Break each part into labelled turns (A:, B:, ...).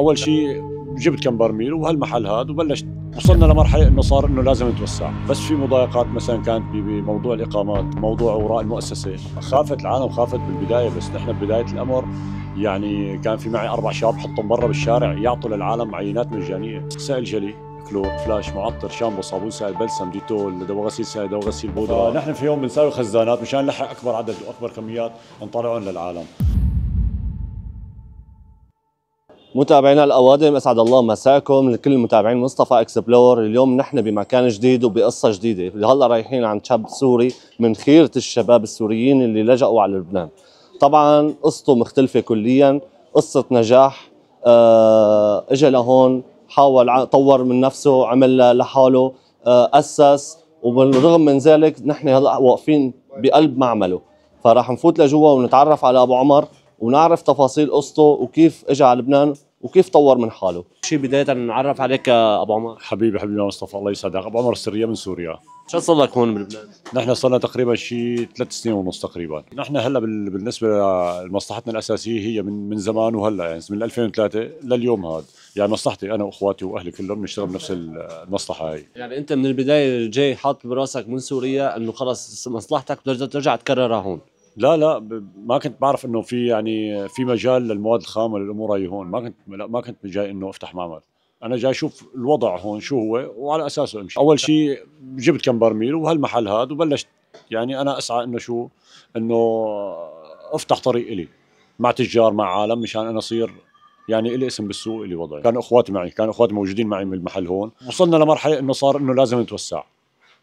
A: أول شيء جبت كم برميل وهالمحل هذا وبلشت. وصلنا لمرحلة إنه صار إنه لازم نتوسع. بس في مضايقات مثلا كانت بموضوع الإقامات موضوع اوراق المؤسسة. خافت العالم خافت بالبداية بس نحن ببدايه الأمر يعني كان في معي أربع شباب حطهم برا بالشارع يعطوا للعالم عينات مجانية. سائل جلي كلور فلاش معطر شامبو صابون سائل بلسم ديتول دواء غسيل سائل دواء غسيل بودره نحن في يوم بنساوي خزانات مشان نلحق أكبر عدد وأكبر كميات نطلعهم للعالم.
B: متابعينا الأوادم أسعد الله مساكم. لكل المتابعين مصطفى Explore. اليوم نحن بمكان جديد وبقصة جديدة. هلأ رايحين عند شاب سوري من خيرة الشباب السوريين اللي لجأوا على لبنان. طبعا قصته مختلفة كليا. قصة نجاح آه اجى لهون حاول طور من نفسه عمل لحاله آه أسس. وبالرغم من ذلك نحن هلأ واقفين بقلب معمله. فراح نفوت لجوا ونتعرف على أبو عمر ونعرف تفاصيل قصته وكيف اجى على لبنان. وكيف طور من حاله؟ شيء بداية نعرف عليك أبو عمر.
A: حبيبي حبيبي مصطفى الله يسعدك. أبو عمر السرية من سوريا.
B: شو صار لك هون بلبنان؟
A: نحن صرنا تقريبا شيء ثلاث سنين ونص تقريبا، نحن هلأ بالنسبة لمصلحتنا الأساسية هي من من زمان وهلأ يعني من 2003 لليوم هذا، يعني مصلحتي أنا وأخواتي وأهلي كلهم نشتغل بنفس المصلحة هاي.
B: يعني أنت من البداية جاي حاط براسك من سوريا إنه خلص مصلحتك بدك ترجع تكررها هون.
A: لا لا ما كنت بعرف إنه في يعني في مجال للمواد الخام للامور هي هون. ما كنت لا ما كنت جاي إنه أفتح معمل. أنا جاي أشوف الوضع هون شو هو وعلى أساسه أمشي. أول شيء جبت كم برميل وهالمحل هذا وبلشت يعني أنا أسعى إنه شو إنه أفتح طريق إلي مع تجار مع عالم مشان أنا أصير يعني إلي اسم بالسوق إلي وضعي. كانوا أخواتي معي كانوا أخواتي موجودين معي بالمحل هون. وصلنا لمرحلة إنه صار إنه لازم نتوسع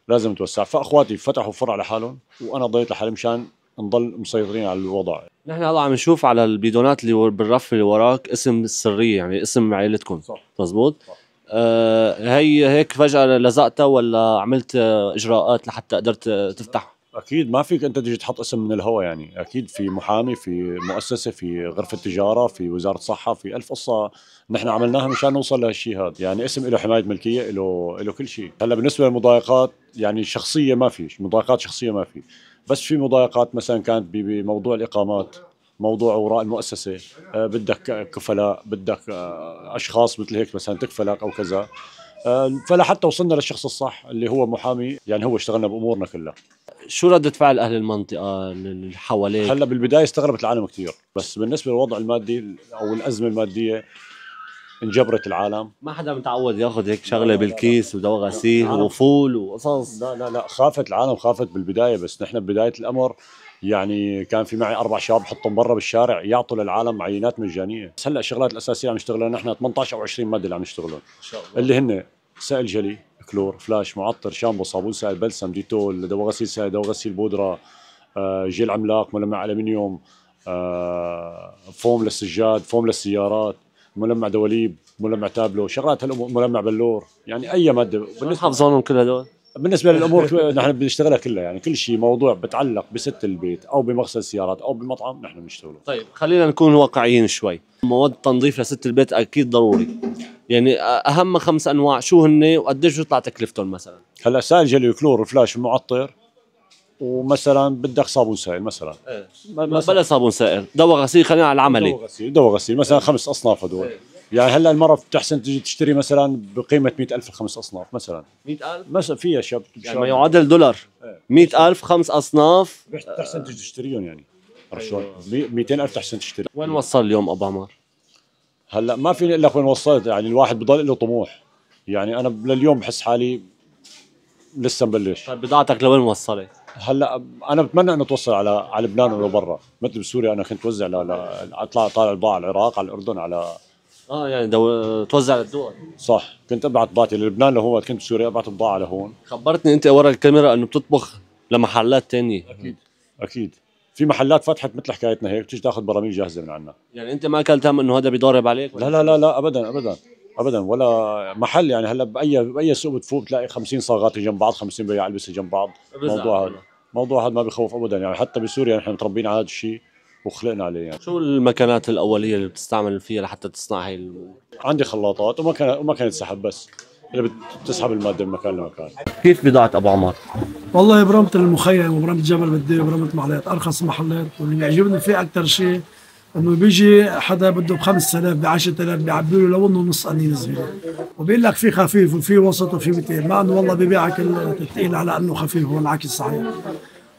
A: لازم نتوسع. فأخواتي فتحوا فرع لحالهم وأنا ضليت لحالي مشان نضل مسيطرين على الوضع.
B: نحن هلا عم نشوف على البيدونات اللي بالرف اللي وراك اسم السريه يعني اسم عائلتكم. صح. مزبوط؟ صح. آه هي هيك فجأة لزقتها ولا عملت إجراءات لحتى قدرت تفتح؟
A: أكيد ما فيك أنت تيجي تحط اسم من الهواء يعني. أكيد في محامي في مؤسسة في غرفة تجارة في وزارة صحة في ألف قصة نحن عملناها مشان نوصل لهالشيء هذا يعني اسم له حماية ملكية له له كل شيء. هلا بالنسبة للمضايقات يعني شخصية ما في مضايقات شخصية ما في. بس في مضايقات مثلا كانت بموضوع الإقامات موضوع أوراق المؤسسة آه، بدك كفلاء بدك آه، أشخاص مثل هيك مثلا تكفلك أو كذا. آه، فلحتى وصلنا للشخص الصح اللي هو محامي يعني هو اشتغلنا بأمورنا كلها.
B: شو ردة فعل أهل المنطقة اللي حواليك؟
A: هلأ بالبداية استغربت العالم كثير بس بالنسبة للوضع المادي أو الأزمة المادية انجبرت العالم.
B: ما حدا متعود ياخذ هيك شغلة بالكيس ودواء غسيل وفول وقصص.
A: لا لا لا خافت العالم خافت بالبداية بس نحن ببداية الأمر يعني كان في معي أربع شباب حطهم برا بالشارع يعطوا للعالم عينات مجانية. بس هلأ الشغلات الأساسية عم نشتغلها نحن 18 أو 20 مادة اللي عم نشتغلهم اللي هن سائل جلي كلور فلاش معطر شامبو صابون سائل بلسم ديتول دواء غسيل سائل دواء غسيل بودرة آه، جيل عملاق ملمع الومنيوم آه، فوم للسجاد فوم للسيارات. ملمع دواليب ملمع تابلو شغلات هالأمور ملمع بلور يعني أي مادة.
B: بالنسبة حافظونهم كل هدول
A: بالنسبة للأمور نحن بنشتغلها كلها يعني كل شيء موضوع بتعلق بست البيت أو بمغسل سيارات أو بمطعم نحن بنشتغله.
B: طيب خلينا نكون واقعيين شوي. مواد التنظيف لست البيت أكيد ضروري. يعني أهم خمس أنواع شو هن وقديش بيطلع تكلفتهم مثلا؟
A: هلأ سائل جلي كلور فلاش معطر. ومثلا بدك صابون سائل مثلا.
B: إيه. بلا صابون سائل. دواء غسيل خلينا على العملي.
A: دواء غسيل دواء غسيل مثلا خمس أصناف هدول. إيه. يعني هلأ المرة بتحسن تجي تشتري مثلا بقيمة 100000 الخمس أصناف مثلا.
B: 100000
A: مثلا فيها شاب
B: يعني ما يعادل دولار. 100000 خمس أصناف.
A: بتحسن تجي تشتريهم يعني. عرفت شلون؟ 200000 تحسن تشتري.
B: وين وصل اليوم أبو عمر؟
A: هلأ ما فيني أقول لك وين وصلت. يعني الواحد بضل له طموح. يعني أنا لليوم بحس حالي لسه مبلش.
B: طيب بضاعتك لوين وصلت؟
A: هلا أنا بتمنى انه توصل على على لبنان ولا برا. مثل بسوريا أنا كنت وزع اطلع طالع البضاعه على العراق على الاردن على
B: آه يعني دو... توزع للدول.
A: صح. كنت ابعت بضاعتي للبنان لهون كنت بسوريا ابعت بضاعه لهون.
B: خبرتني انت ورا الكاميرا انه بتطبخ لمحلات تانية.
A: أكيد. أكيد. في محلات فتحت مثل حكايتنا هيك بتيجي تاخذ براميل جاهزة من عنا.
B: يعني انت ما اكلت هم انه هذا بيضارب عليك؟
A: لا لا لا لا ابدا ابدا. ابدا. ولا محل يعني هلأ باي بأي سوق بتفوت بتلاقي 50 صاغات جنب بعض 50 بياع البسه جنب بعض. موضوع هذا موضوع هذا ما بخوف ابدا. يعني حتى بسوريا نحن متربيين على هذا الشيء وخلقنا عليه يعني.
B: شو المكانات الأولية اللي بتستعمل فيها لحتى تصنع هي
A: عندي خلاطات ومكان ومكنه سحب بس. اللي بتسحب المادة من مكان لمكان.
B: كيف بضاعة أبو عمر؟
C: والله برمة المخيم وبرمة جبل بدي وبرمة محلات أرخص محلات واللي بيعجبني فيه أكثر شيء انه بيجي حدا بده ب 5000 ب 10000 بيعبي له لو انه نص قنينه صغيره وبيقول لك في خفيف وفي وسط وفي متين. مع إنه والله ببيعك الثقيل على إنه خفيف هو العكس صحيح.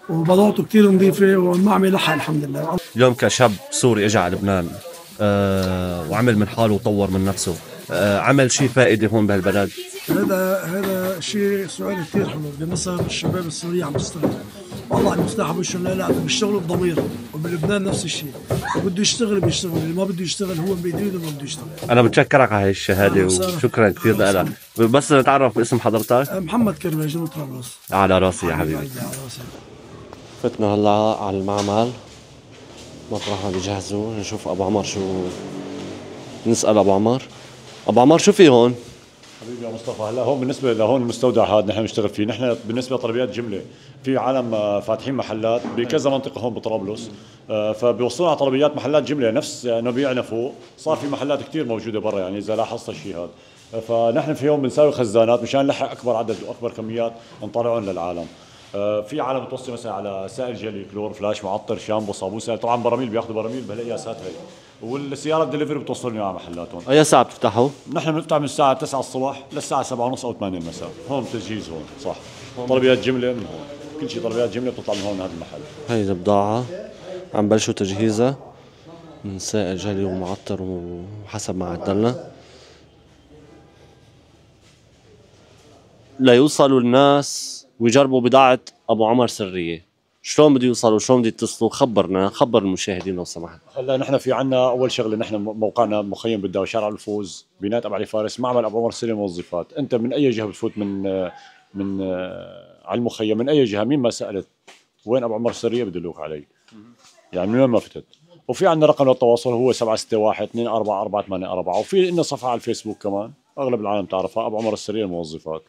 C: وبضاعته كثير نظيفة والمعمل لحق الحمد لله.
B: اليوم كشاب سوري اجى على لبنان آه وعمل من حاله وطور من نفسه. آه عمل شيء فائدة هون بهالبلد.
C: هذا هذا شيء سؤال كثير حلو. بمصر الشباب السوري عم يشتغلوا والله يفتحوا وشهم لا لا بيشتغلوا بضمير وبلبنان نفس الشيء. بده يشتغل بيشتغل اللي ما بده يشتغل هو بايديه ما بده يشتغل.
B: أنا بتشكرك على هاي
C: الشهادة.
B: وشكرا كثير لك. بس نتعرف باسم حضرتك.
C: محمد كرمه جنوب طرابلس.
B: على راسي يا حبيبي.
C: على راسي.
B: فتنا هلا على المعمل. مطرح ما بيجهزوا نشوف أبو عمر شو نسأل أبو عمر. أبو عمر شو في هون؟
A: حبيبي يا مصطفى هلا هون بالنسبة لهون المستودع هذا نحن بنشتغل فيه. نحن بالنسبة لطلبيات جملة في عالم آه، فاتحين محلات بكذا منطقة هون بطرابلس. آه، فبيوصلون على طلبيات محلات جملة نفس انه بيعنا فوق. صار في محلات كثير موجودة برا يعني إذا لاحظت الشيء هذا. آه، فنحن في يوم بنساوي خزانات مشان نلحق أكبر عدد وأكبر كميات نطلعهم للعالم. في عالم بتوصي مثلا على سائل جلي كلور فلاش معطر شامبو صابون سائل. طبعا براميل بياخذوا براميل بهالقياسات هي والسيارة الدليفري بتوصلني على محلاتهم.
B: أي ساعة بتفتحوا؟
A: نحن بنفتح من الساعة 9 الصبح للساعة 7 ونص أو 8 المساء، هون تجهيز هون صح، طلبيات جملة من هون، كل شيء طلبيات جملة بتطلع من هون هذا المحل.
B: هاي البضاعة عم بلشوا تجهيزها من سائل جلي ومعطر وحسب ما عدلنا. ليوصلوا الناس ويجربوا بضاعة أبو عمر سرية. شلون بده يوصلوا شلون بده يتصلوا؟ خبرنا خبر المشاهدين لو سمحت.
A: هلا نحن في عنا أول شغلة نحن موقعنا مخيم بالداوي شارع الفوز بناية أبو علي فارس معمل أبو عمر سلم موظفات، أنت من أي جهة بتفوت من من على المخيم؟ من أي جهة؟ مين ما سألت؟ وين أبو عمر السرية بدلوك علي. يعني من وين ما فتت. وفي عندنا رقم للتواصل هو 761 244 84 وفي لنا صفحة على الفيسبوك كمان أغلب العالم تعرفها أبو عمر السرية الموظفات.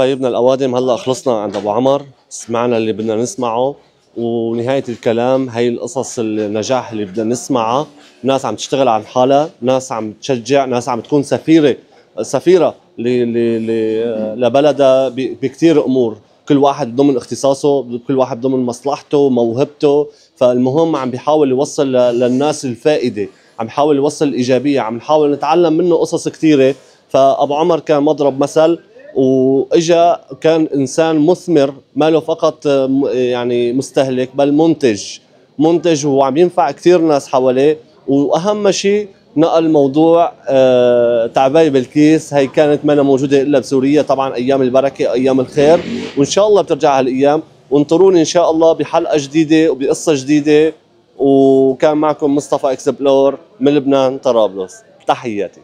B: حبايبنا الأوادم هلأ خلصنا عند أبو عمر سمعنا اللي بدنا نسمعه ونهاية الكلام هي القصص النجاح اللي بدنا نسمعها ناس عم تشتغل عن حالها ناس عم تشجع ناس عم تكون سفيرة سفيرة لبلدها بكثير أمور. كل واحد ضمن اختصاصه كل واحد ضمن مصلحته موهبته. فالمهم عم بيحاول يوصل للناس الفائدة عم بيحاول يوصل الإيجابية عم نحاول نتعلم منه قصص كثيره فأبو عمر كان مضرب مثل وإجا كان إنسان مثمر ما له فقط يعني مستهلك بل منتج. منتج وعم ينفع كثير ناس حواليه. وأهم شيء نقل موضوع آه، تعباية بالكيس. هي كانت ما موجودة إلا بسوريا. طبعا أيام البركة أيام الخير. وإن شاء الله بترجع هالأيام. وانطروني إن شاء الله بحلقة جديدة وبقصة جديدة. وكان معكم مصطفى إكسبلور من لبنان طرابلس. تحياتي.